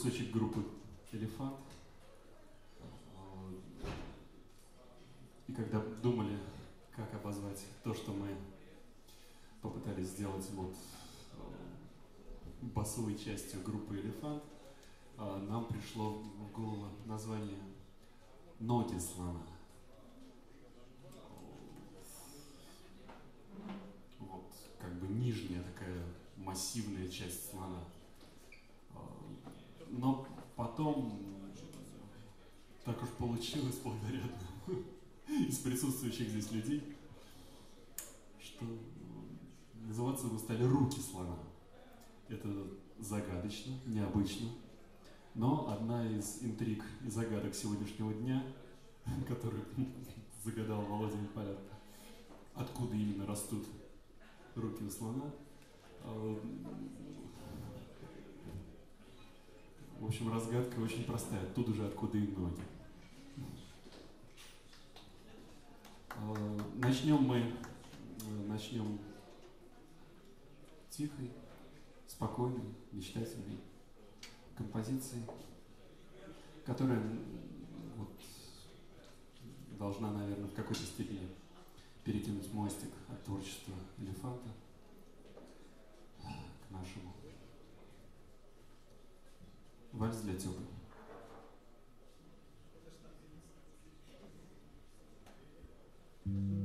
кусочек группы «Элефант». И когда думали, как обозвать то, что мы попытались сделать вот э, басовой частью группы «Элефант», э, нам пришло в голову название «Ноги слона». Вот, как бы нижняя такая массивная часть слона. Э, потом так уж получилось благодаря из присутствующих здесь людей, что называться мы стали руки слона. Это загадочно, необычно, но одна из интриг и загадок сегодняшнего дня, который загадал Володя Полят, откуда именно растут руки у слона, а, в общем, разгадка очень простая. Оттуда же откуда и ноги. А, начнем мы, э, начнем тихой, спокойной, мечтательной композиции, которая вот, должна, наверное, в какой-то степени перекинуть мостик от творчества элефанта к нашему вальс для тюба. Mm-hmm.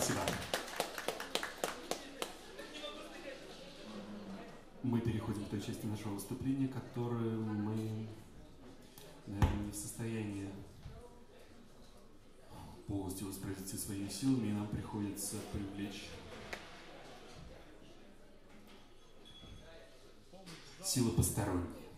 Спасибо. Мы переходим к той части нашего выступления, которую мы, наверное, не в состоянии полностью воспроизвести своими силами, и нам приходится привлечь силы посторонние.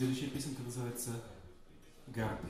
Следующая песенка называется «Гарпия».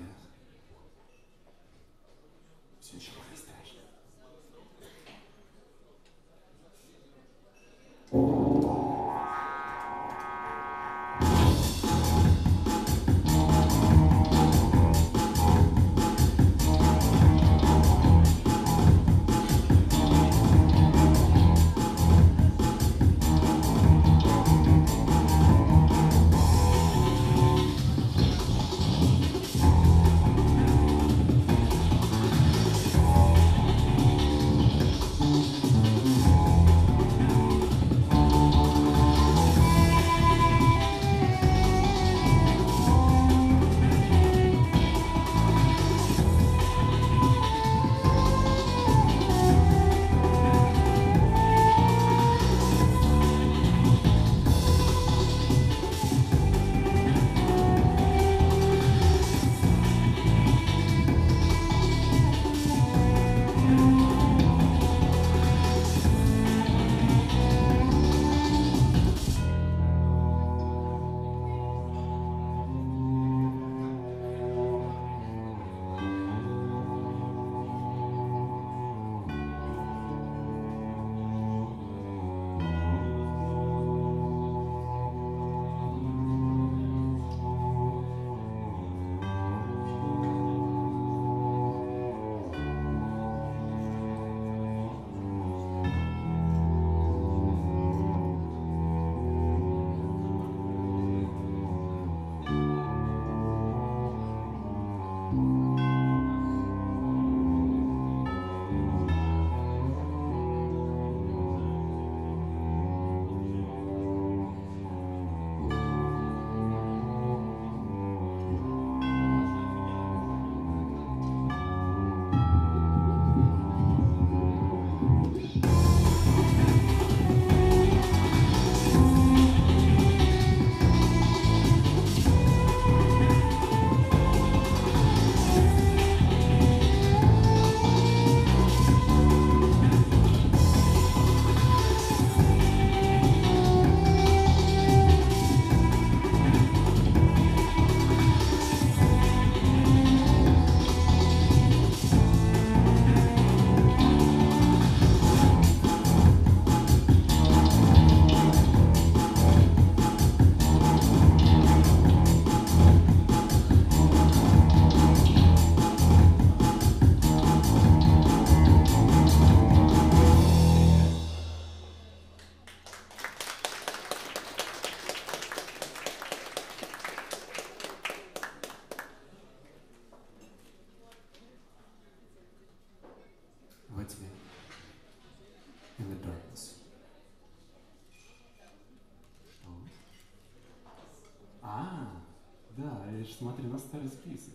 Смотри, на старый список.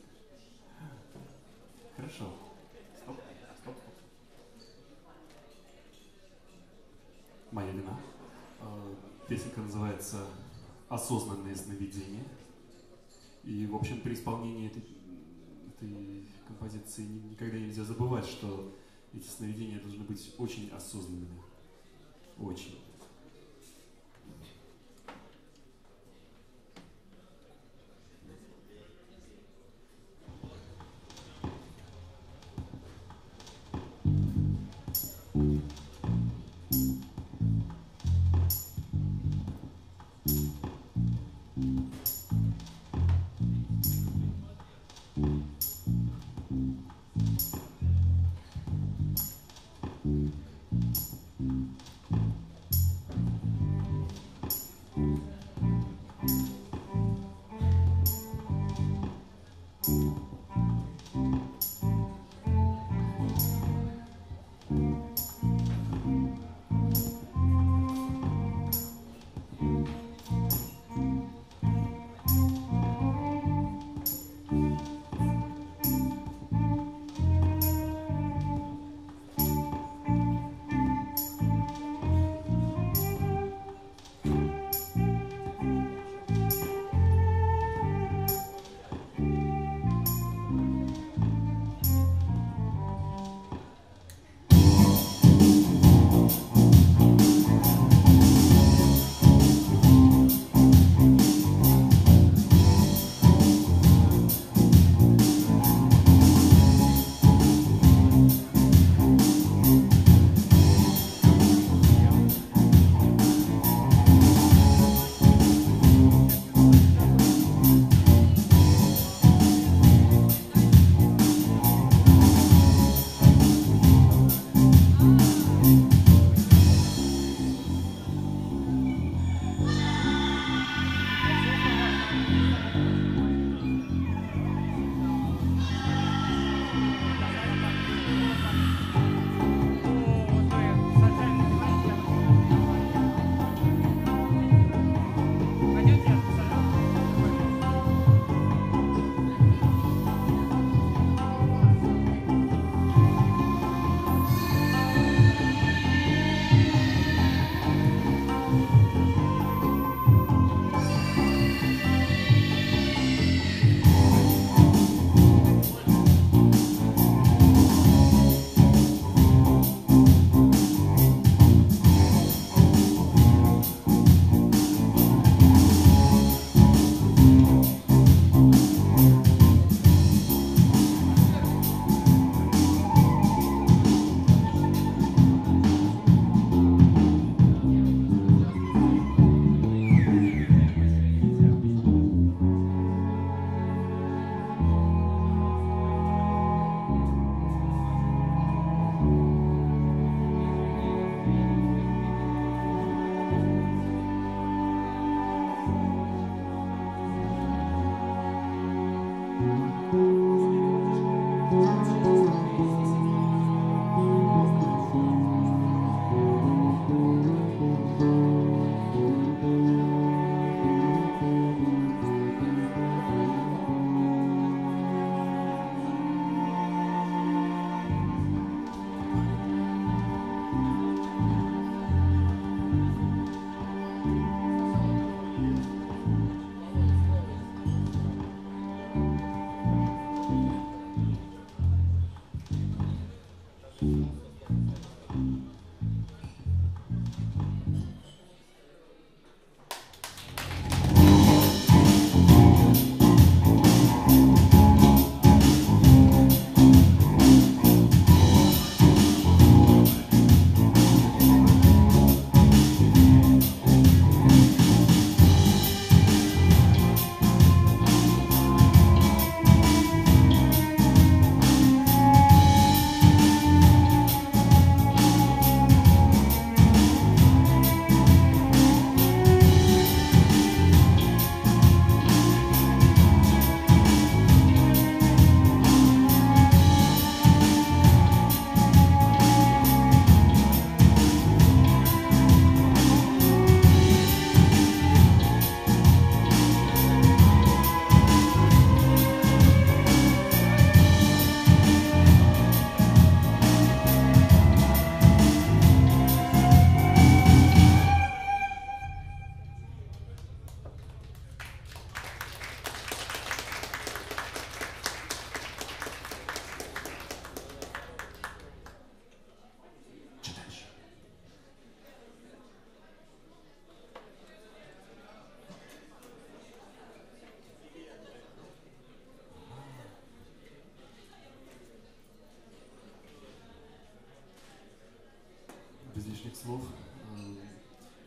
Хорошо. Стоп, стоп, стоп. Моя вина. А, песенка называется «Осознанные сновидения». И, в общем, при исполнении этой, этой композиции никогда нельзя забывать, что эти сновидения должны быть очень осознанными. Очень.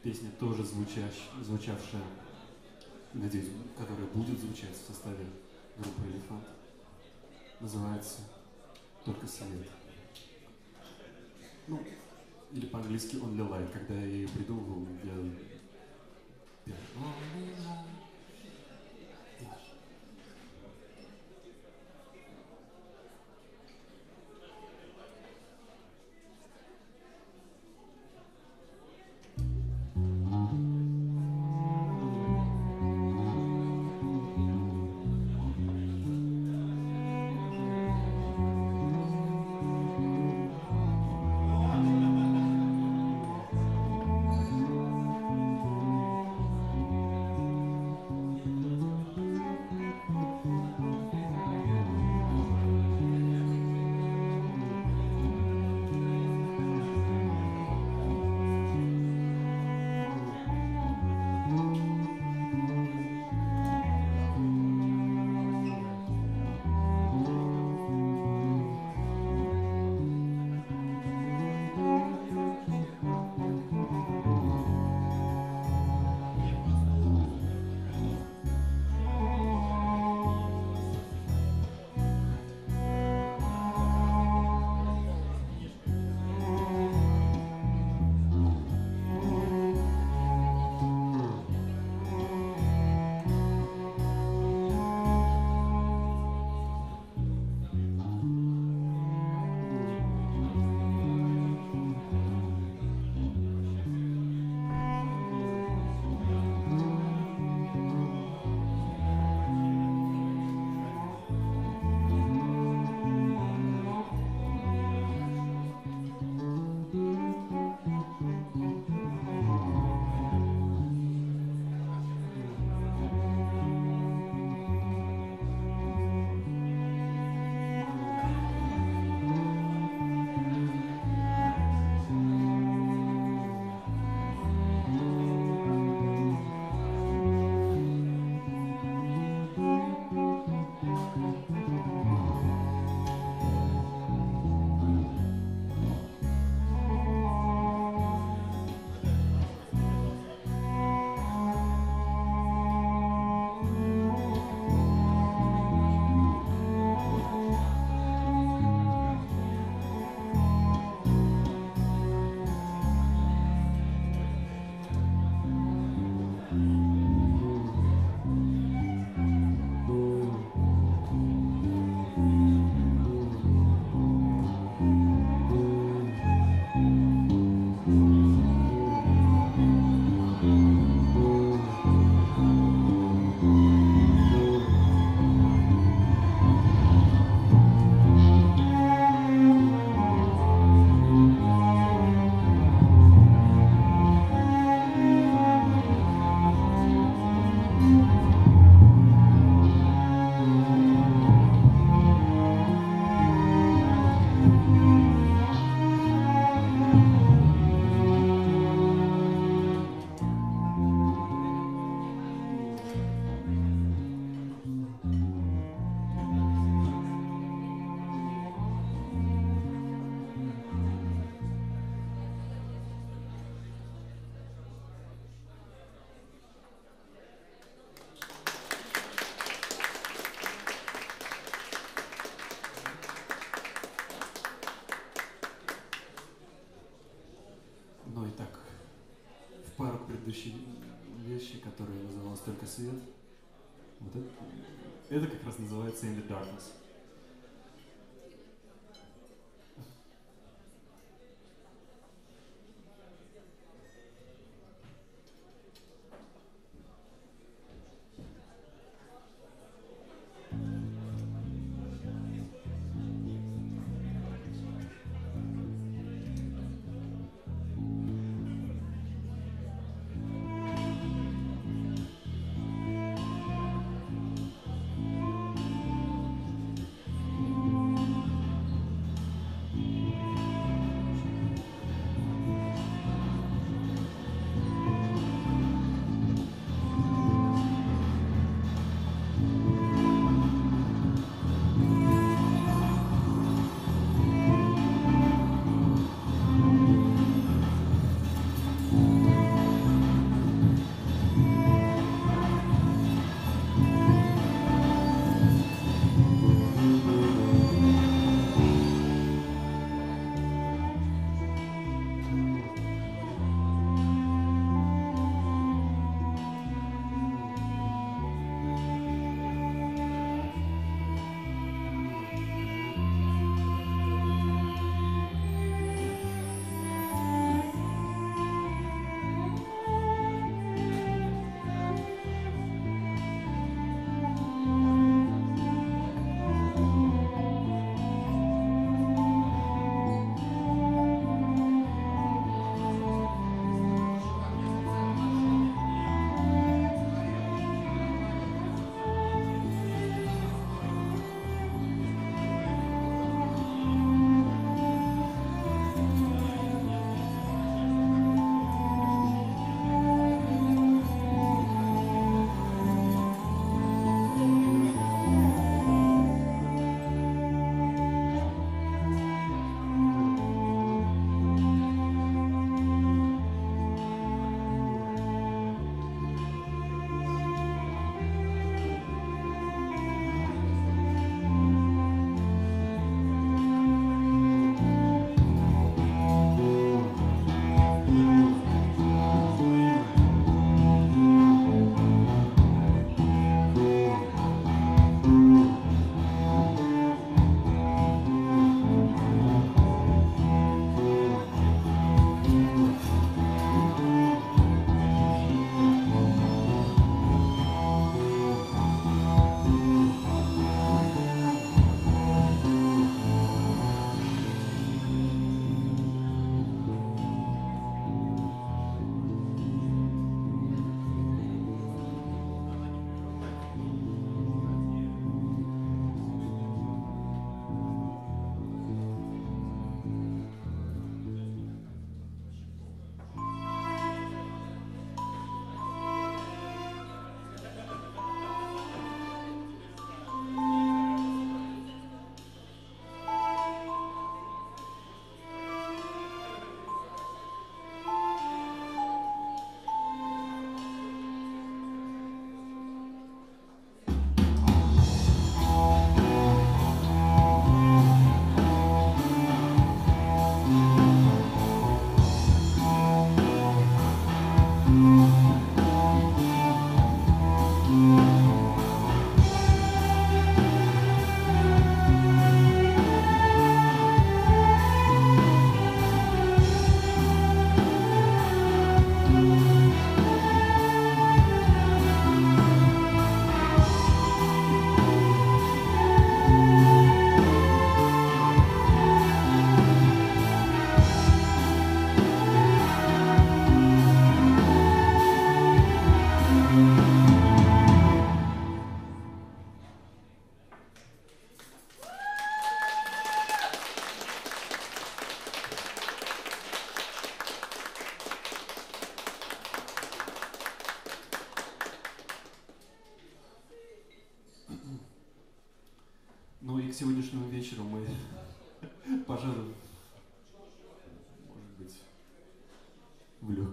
Песня тоже звучащ, звучавшая, надеюсь, которая будет звучать в составе группы «Элефант». Называется «Только свет». Ну, или по-английски «Only Light». Когда я ее придумывал, я Darkness».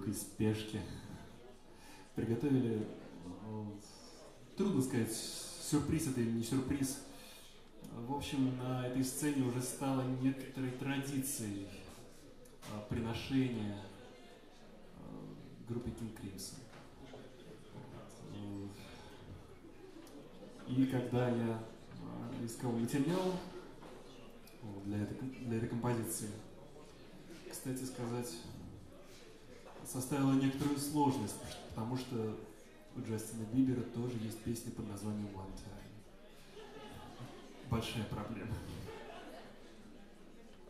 Легкой спешке приготовили, трудно сказать, сюрприз это или не сюрприз. В общем, на этой сцене уже стало некоторой традицией а, приношения а, группе King Crimson. И когда я а, искал материал для этой, для этой композиции, кстати сказать, составила некоторую сложность, потому что у Джастина Бибера тоже есть песня под названием One Time. Большая проблема.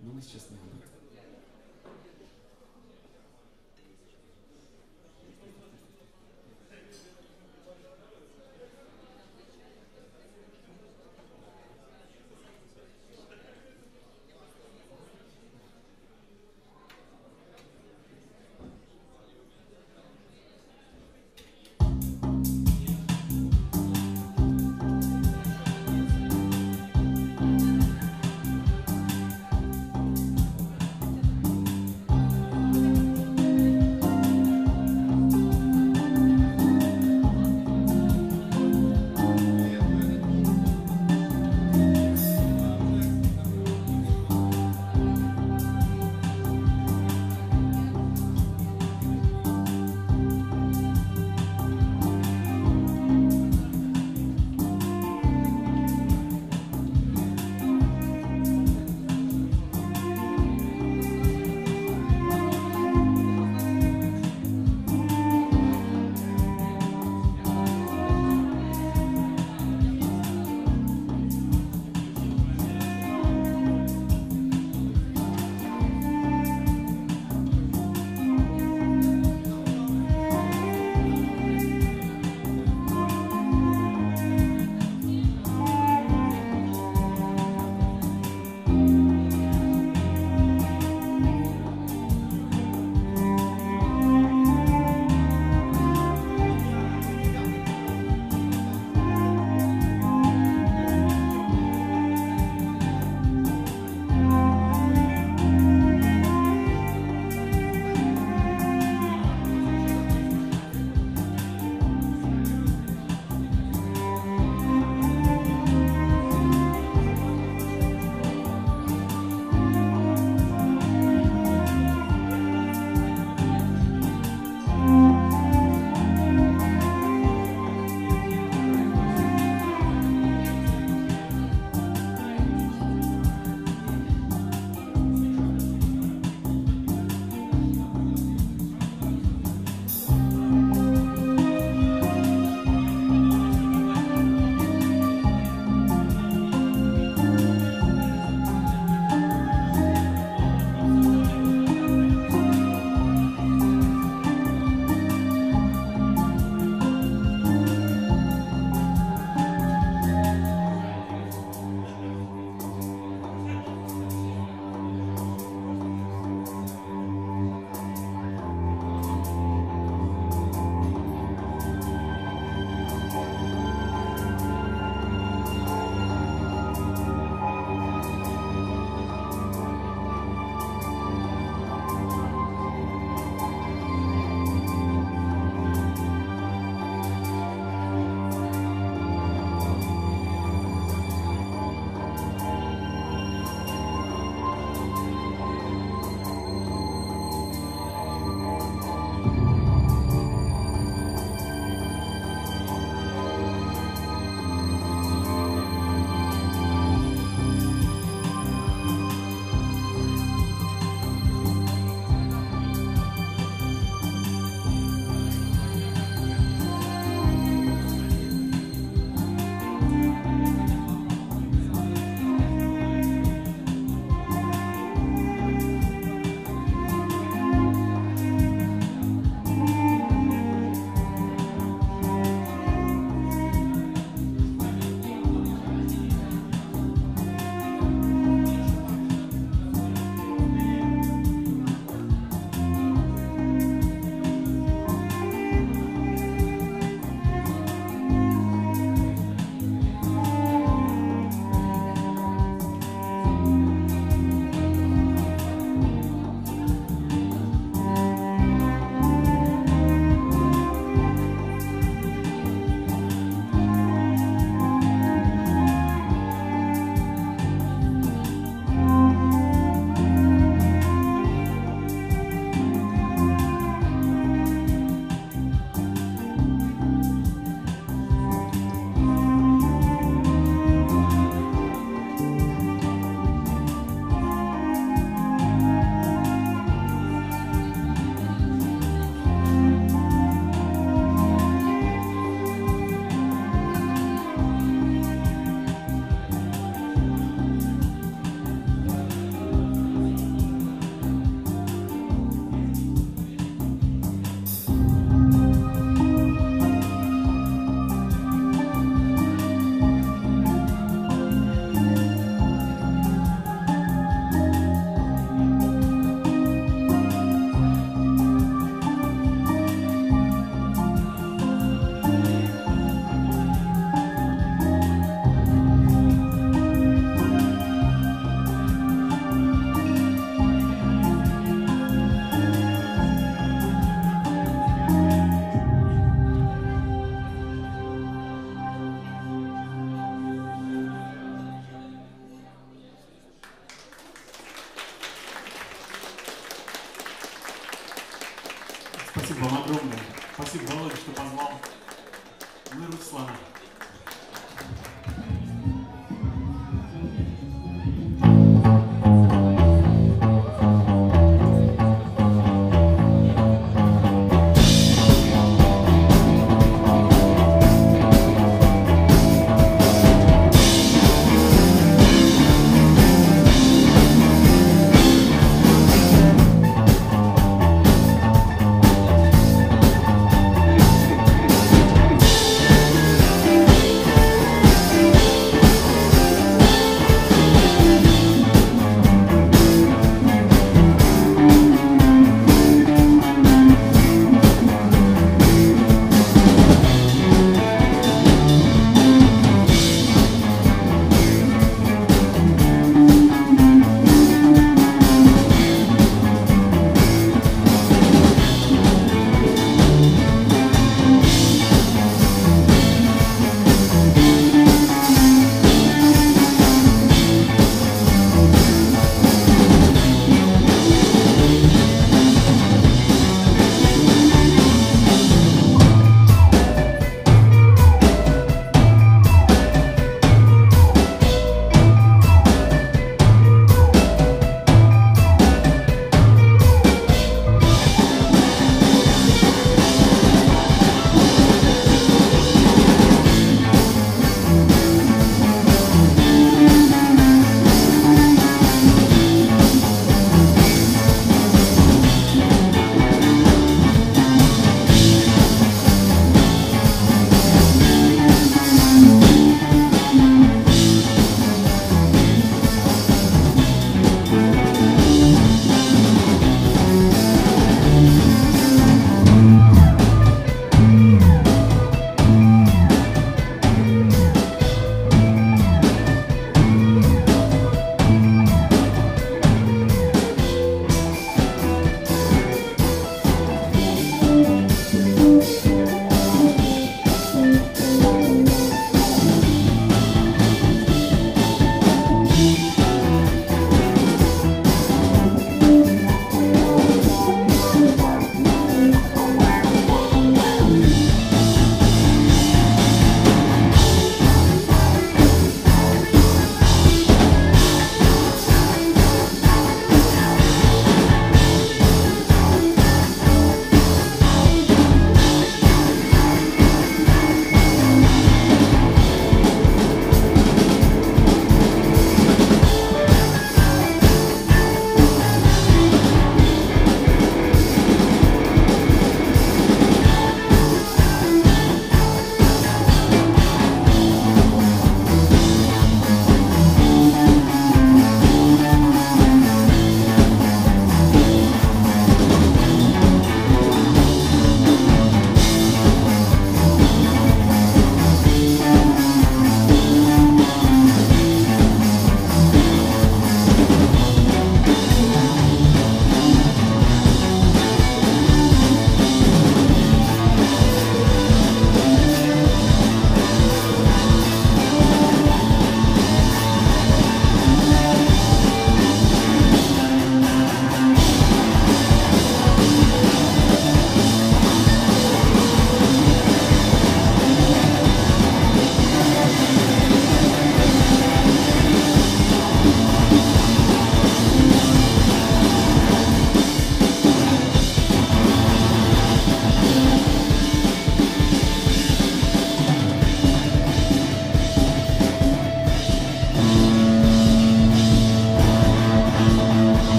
Но мы сейчас не об этом.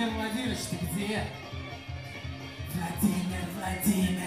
Владимир Владимирович, ты где? Владимир Владимирович.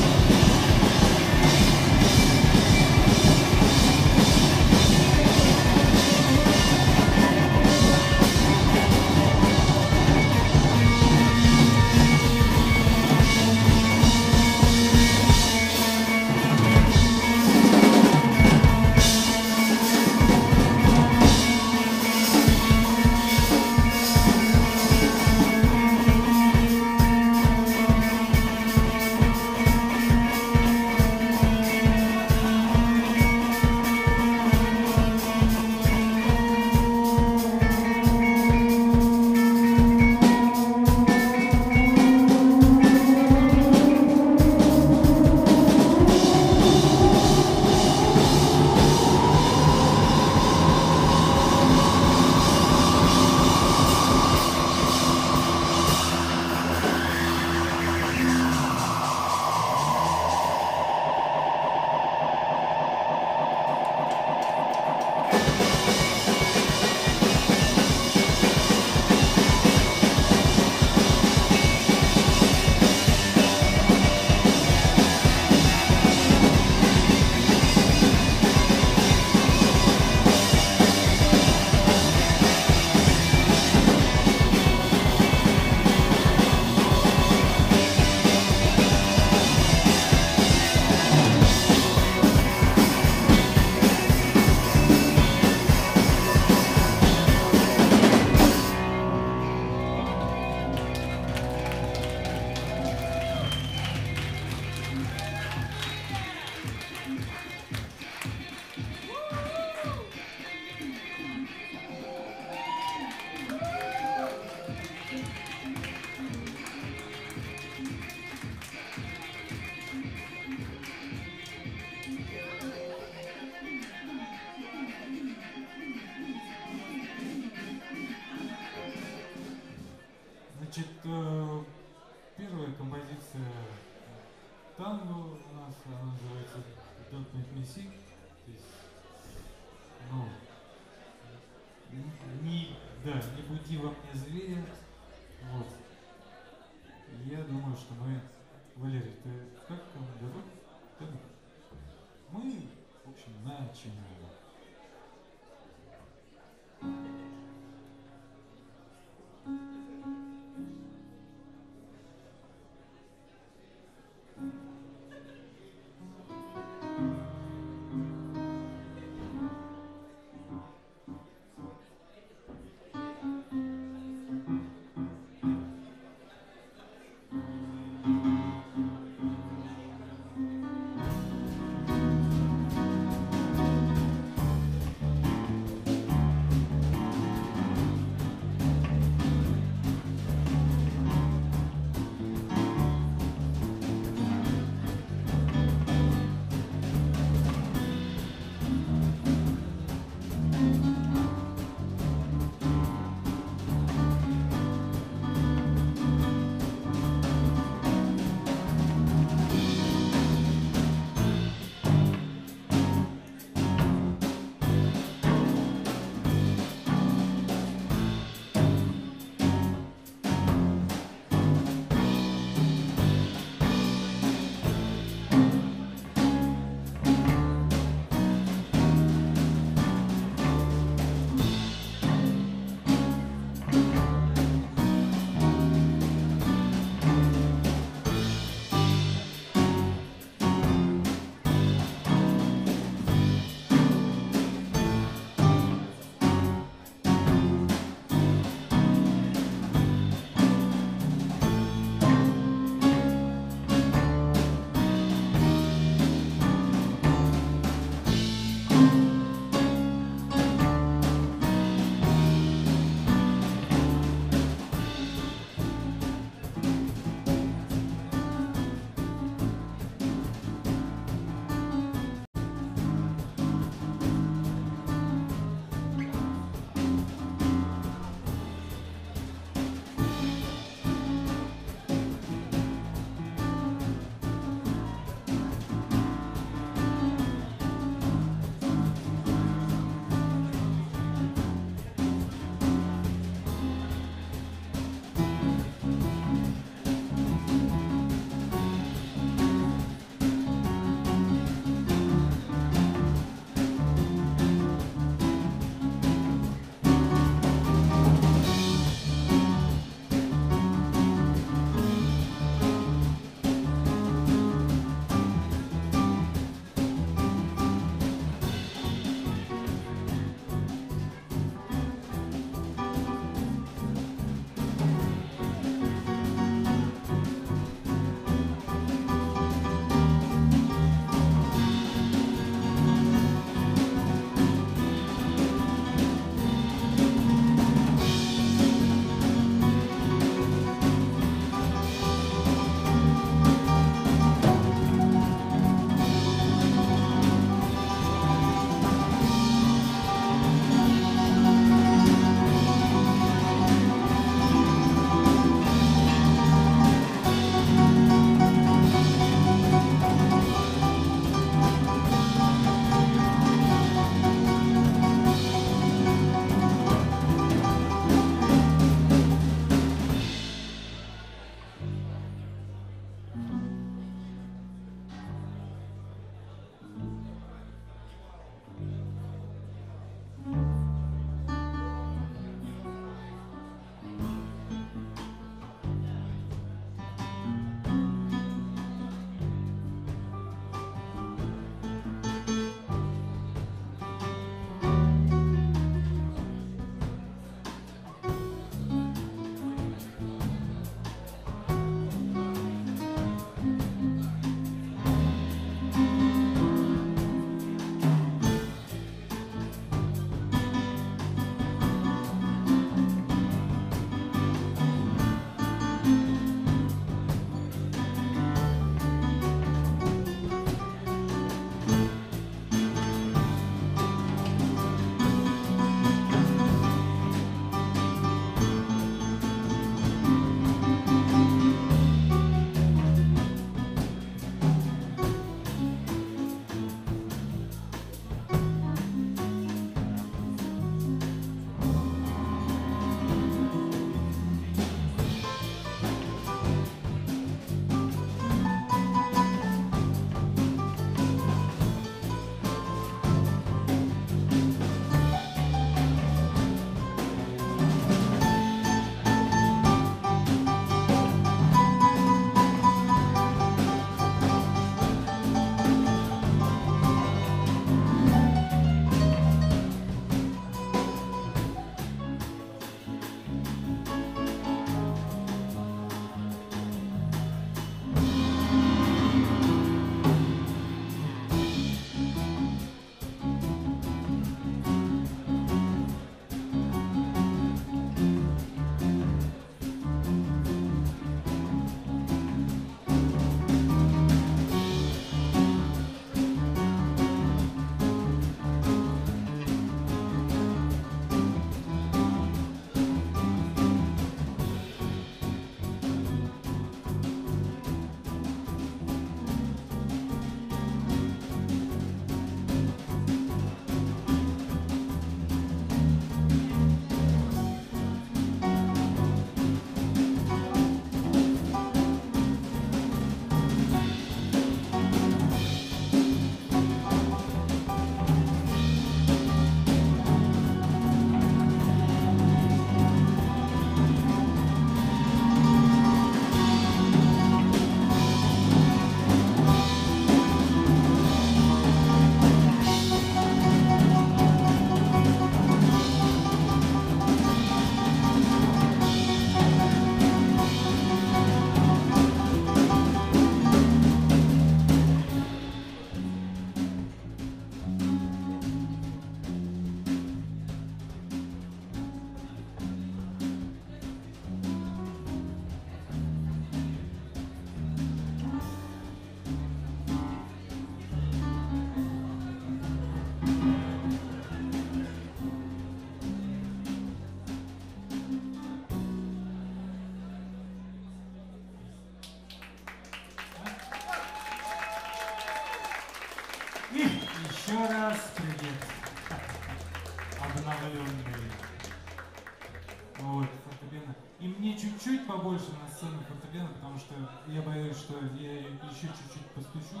Еще чуть-чуть постучу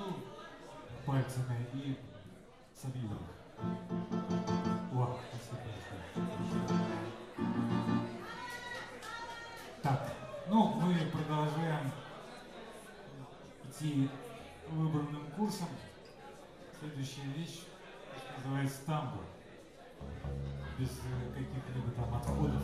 пальцами и собью. О, спасибо. Так, ну, мы продолжаем идти выбранным курсом. Следующая вещь называется танго. Без каких-либо там отходов.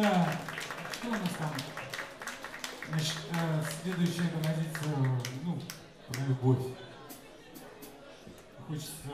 Так, что у нас там? Значит, э, следующая композиция, ну, про любовь. Хочется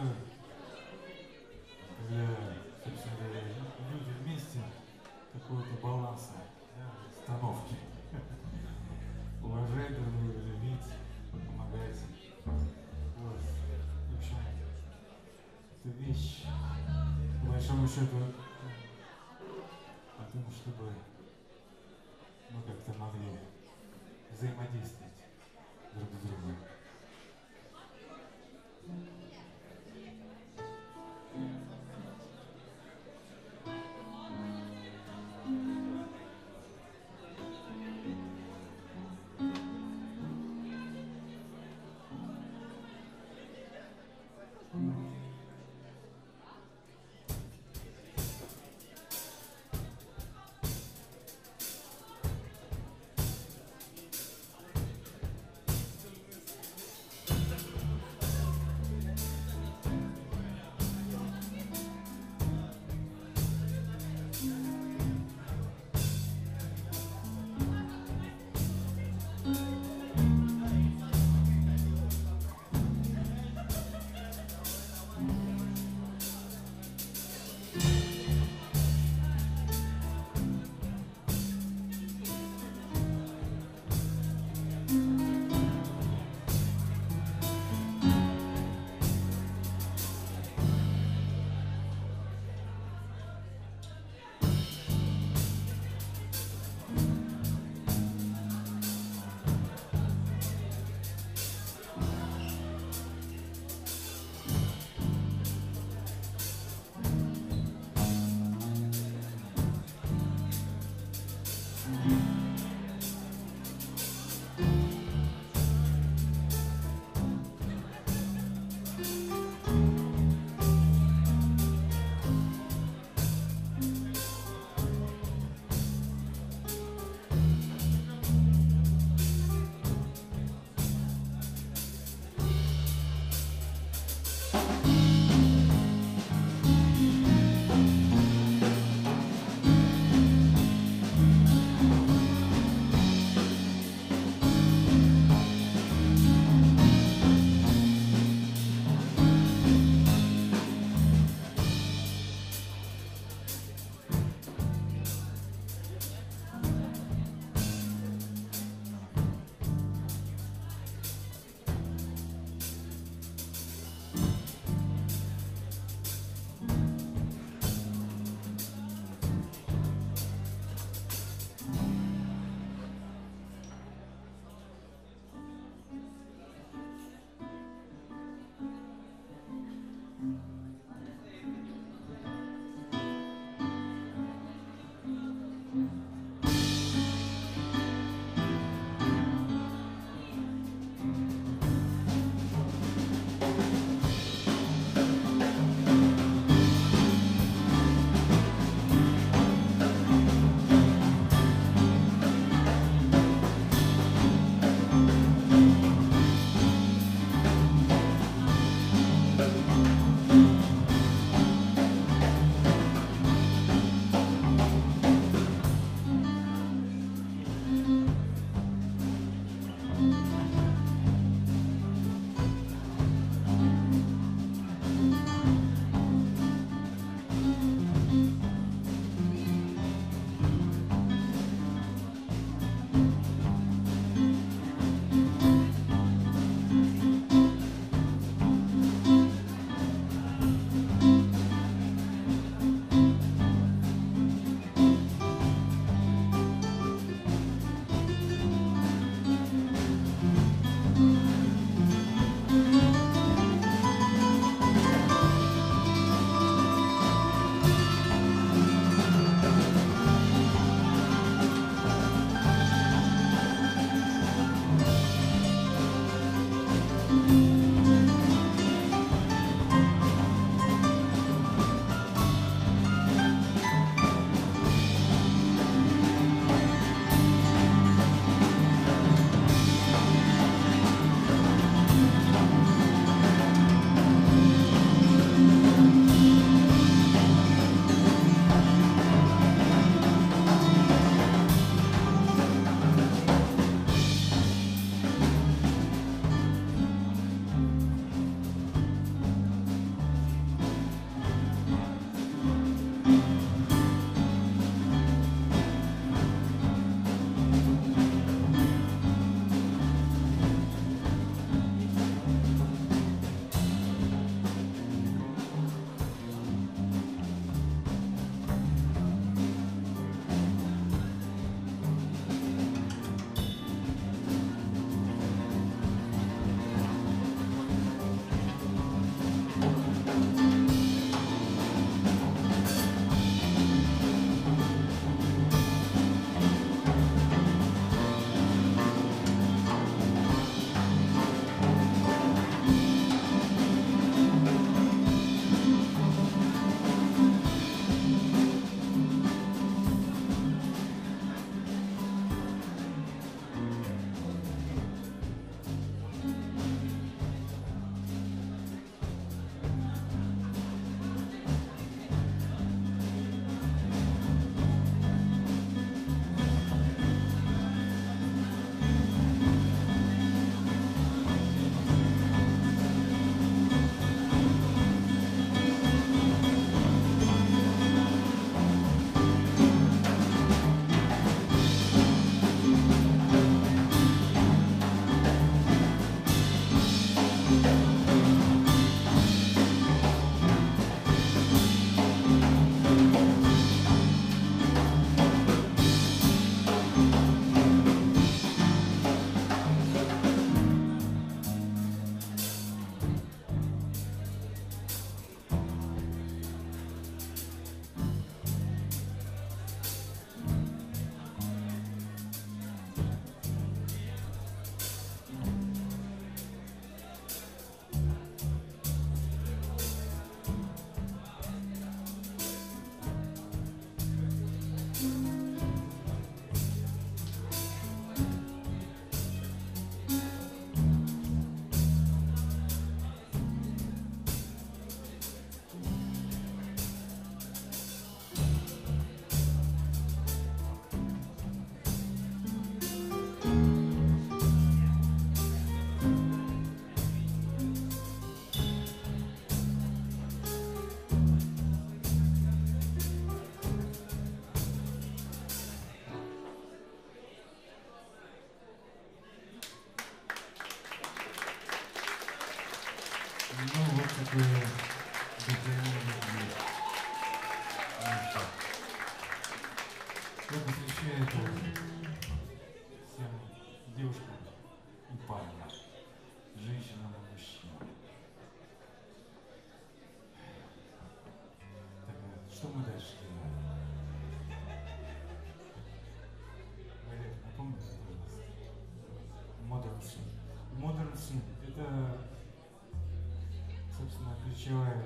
ключевая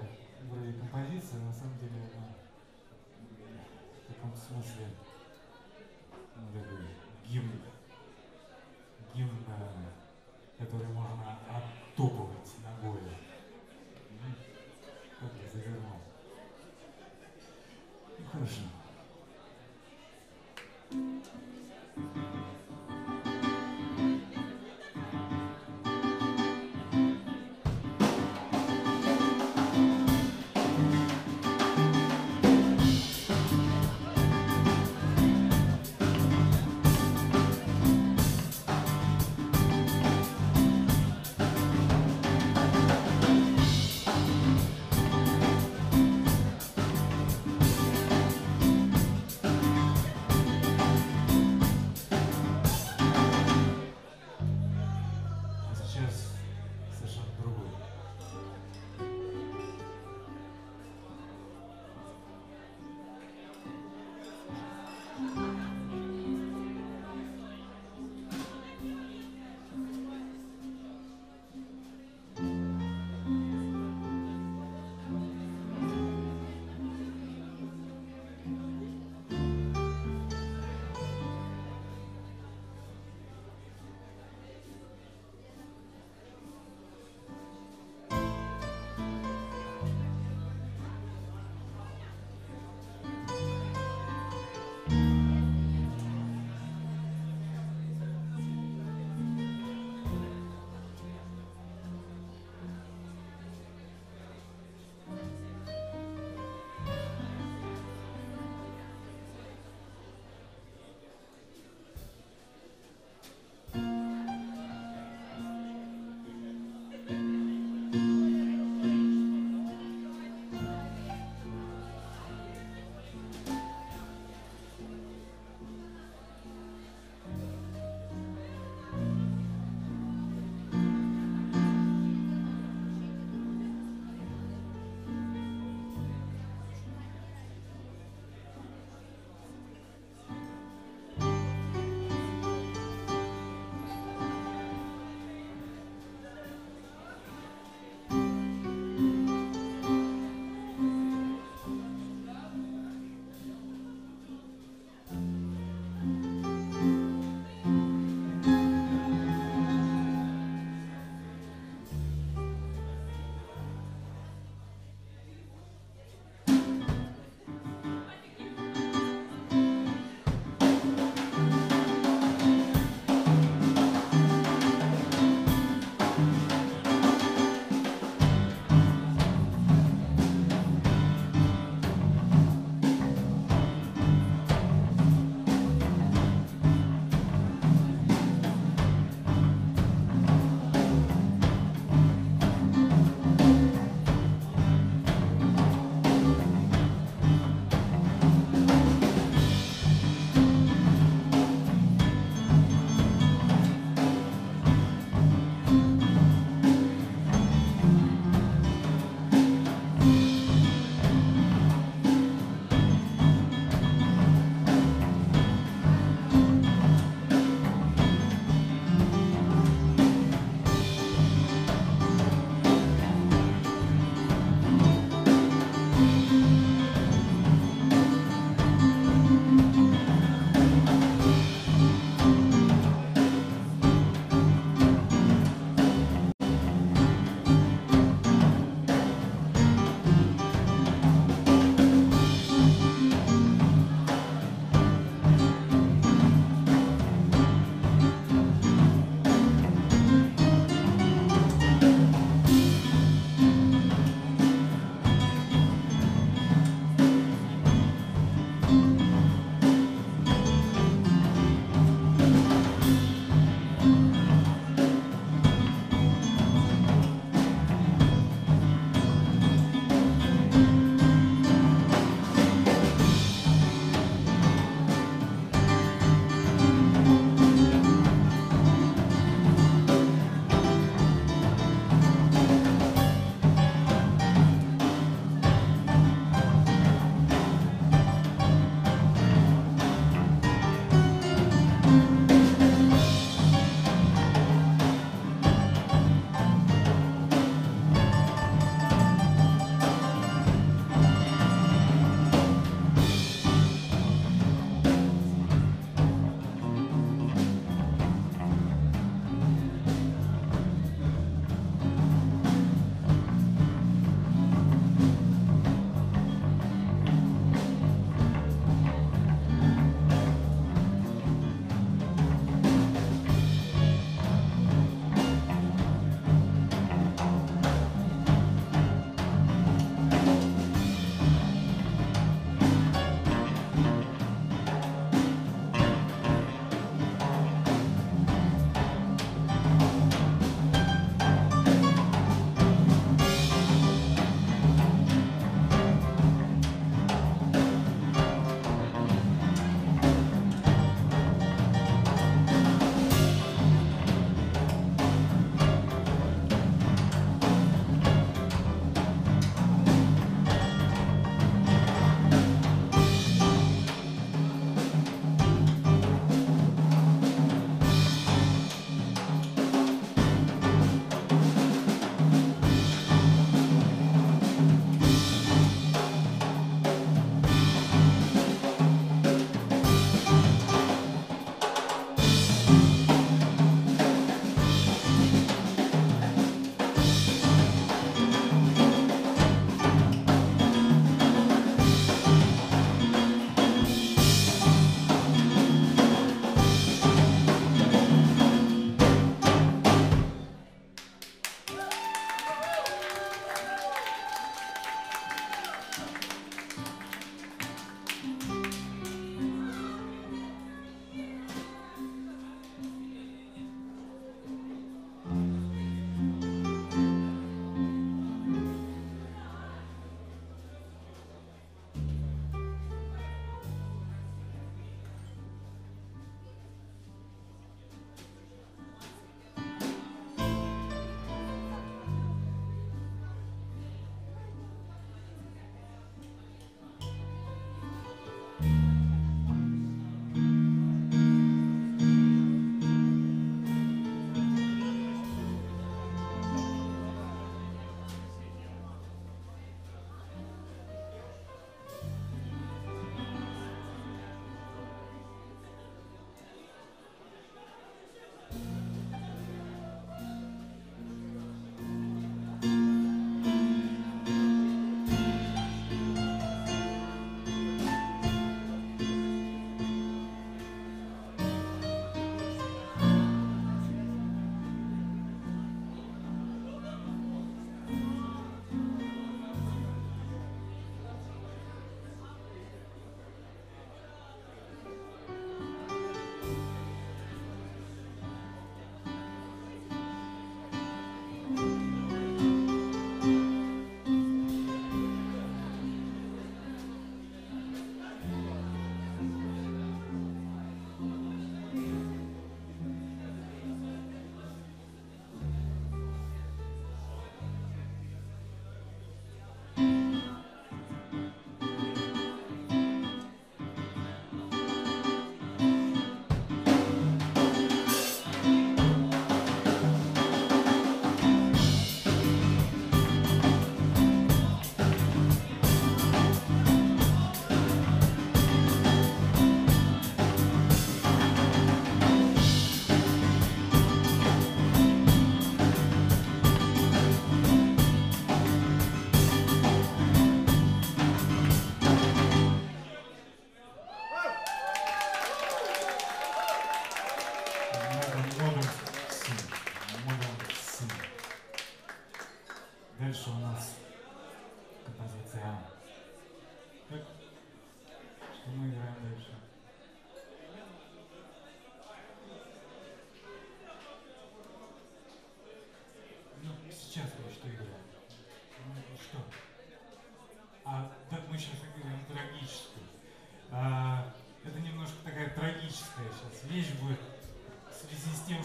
вроде композиция, на самом деле она в таком смысле, ну, такой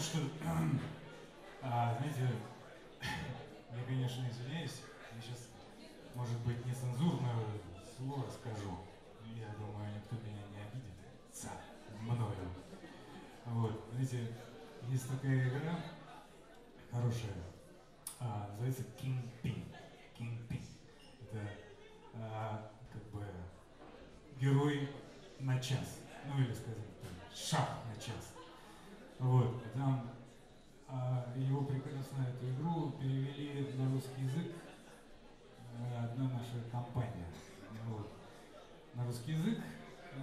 что, а, знаете, я, конечно, извиняюсь, я сейчас, может быть, нецензурное слово скажу. Я думаю, никто меня не обидится мною. Вот, знаете, есть такая игра хорошая, а, называется Kingpin. Kingpin. Это а, как бы герой на час. Ну или сказать так, шаг на час. Вот, там а, его прекрасно эту игру перевели на русский язык а, одна наша компания. Вот. На русский язык.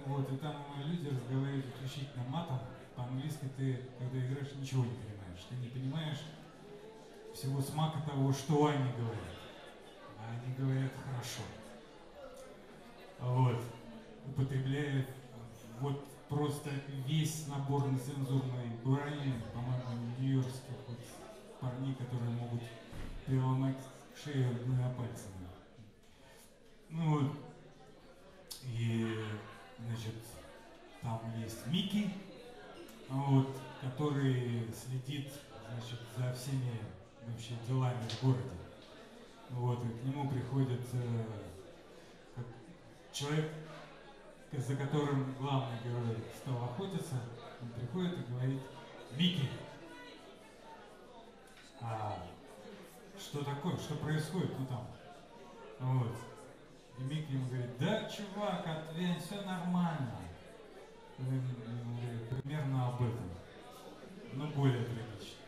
Вот, и там люди разговаривают исключительно матом. По-английски ты, когда играешь, ничего не понимаешь. Ты не понимаешь всего смака того, что они говорят. А они говорят хорошо. Вот. Употребляют вот просто весь набор нецензурной брани, по-моему, нью-йоркских вот парней, которые могут переломать шею двумя пальцами. Ну. И, значит, там есть Микки, вот, который следит, значит, за всеми вообще делами в городе. Вот, и к нему приходит э, человек, за которым главный герой стал охотиться, он приходит и говорит, Микки, а что такое, что происходит, ну там, вот. И Микки ему говорит, да, чувак, отвянь, все нормально. Он говорит, примерно об этом, но более трагично.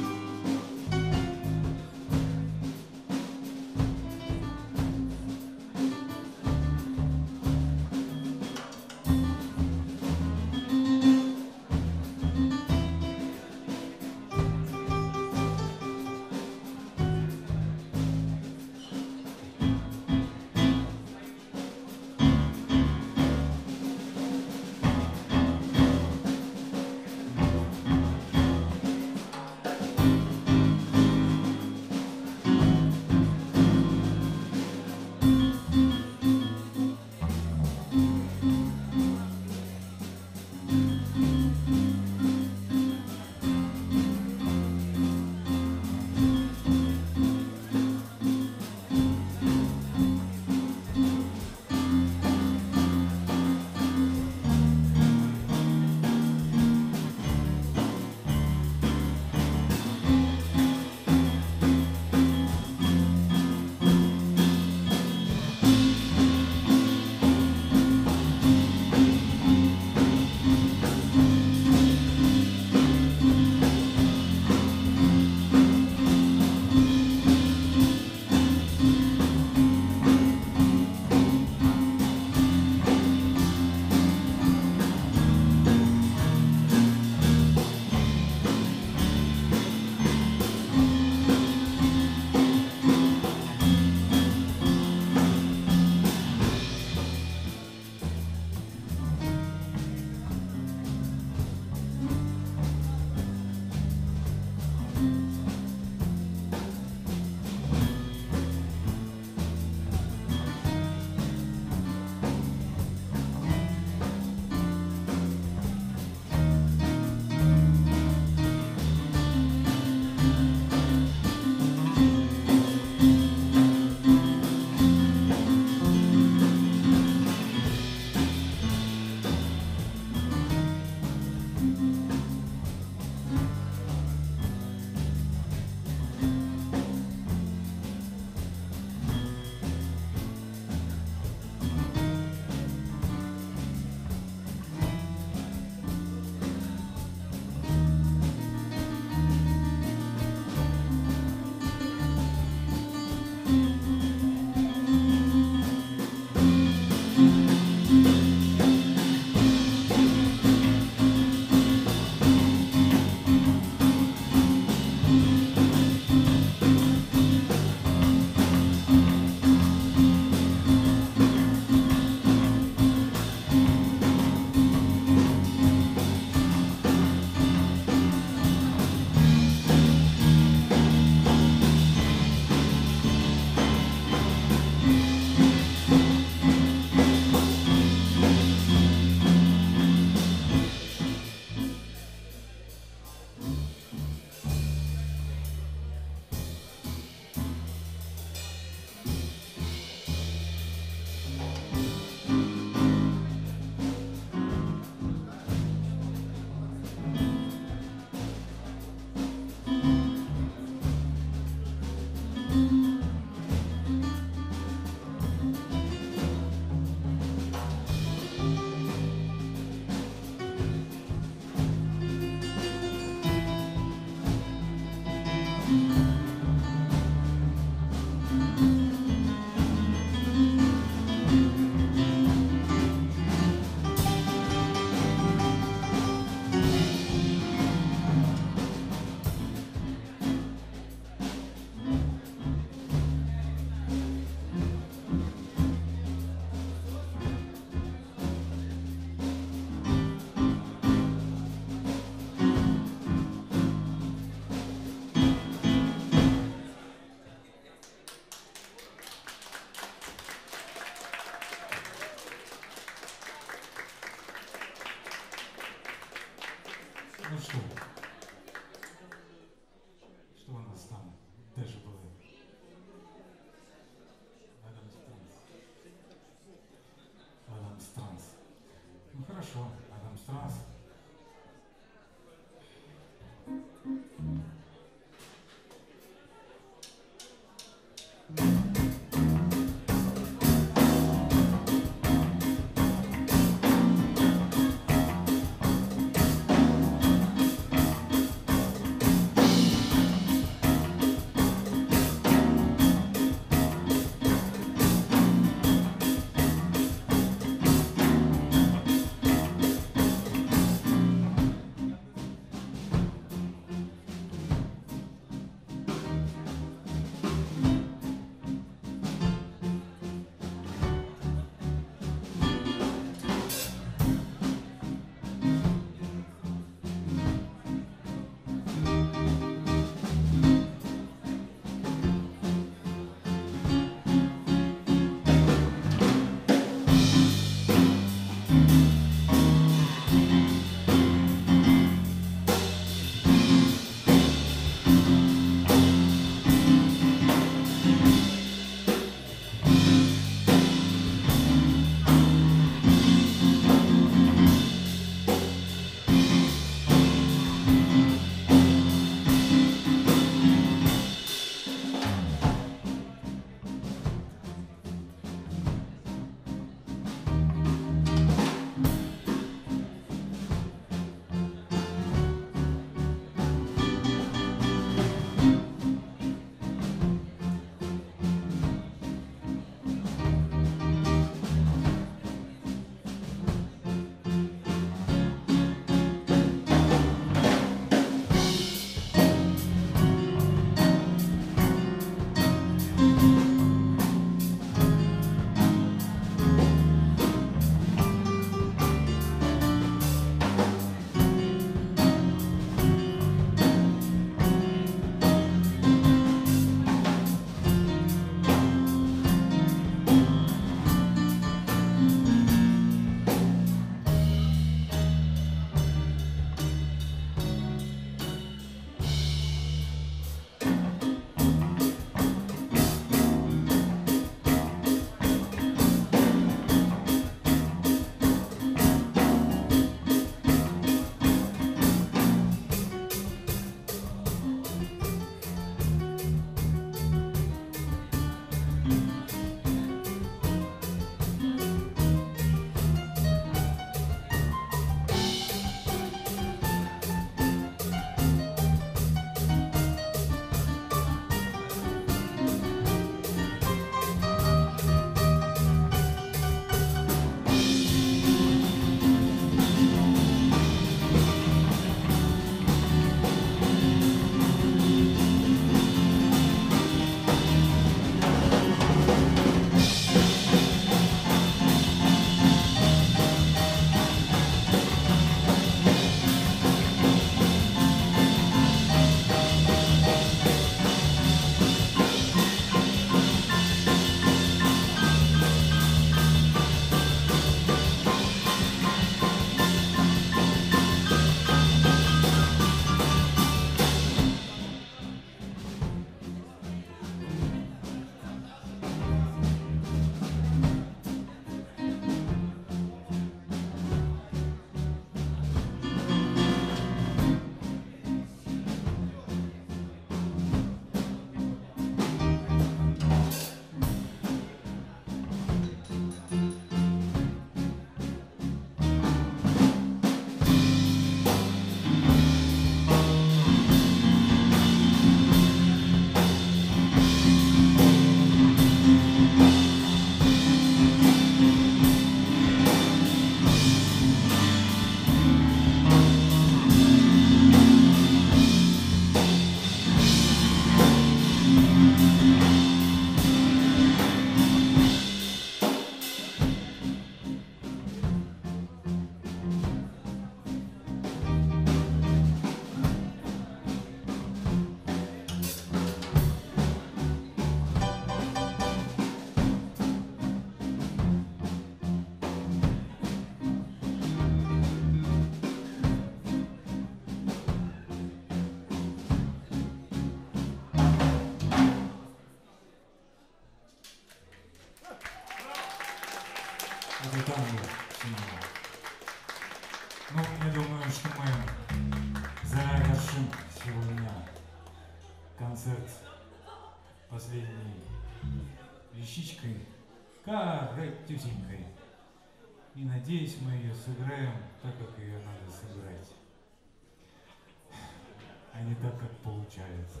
так, как получается.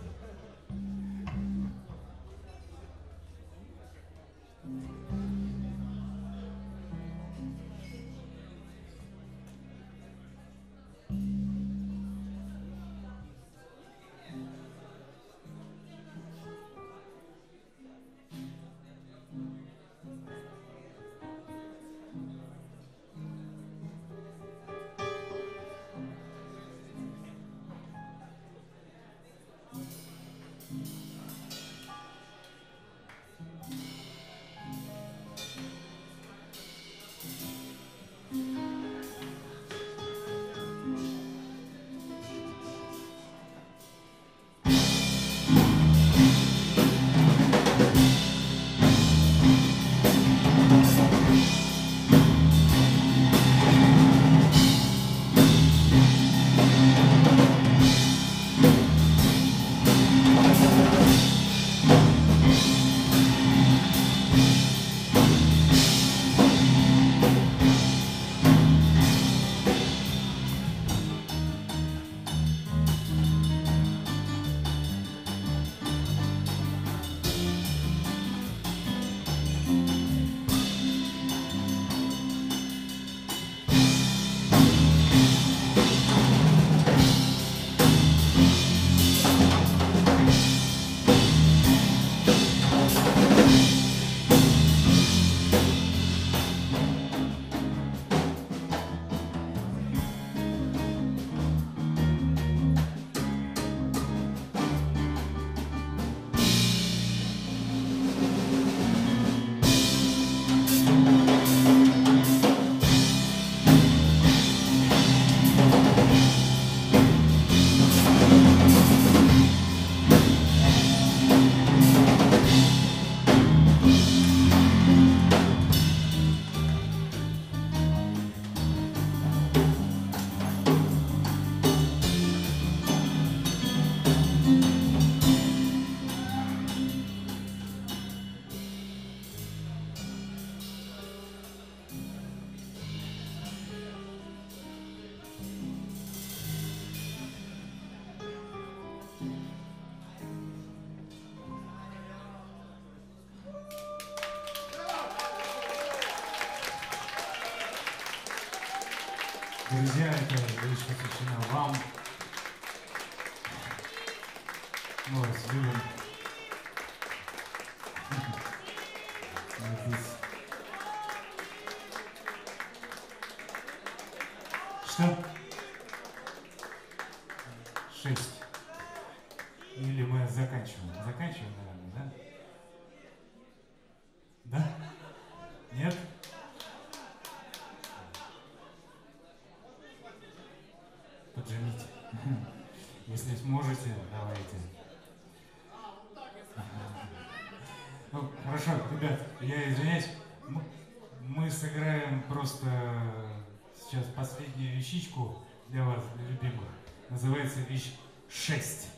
моя любимая. Называется вещь «Шесть».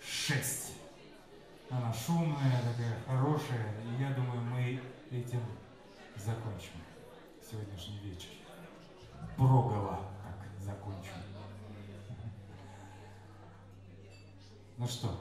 «Шесть». Она шумная, такая хорошая, и я думаю, мы этим закончим сегодняшний вечер. Проголо так закончим. Ну что?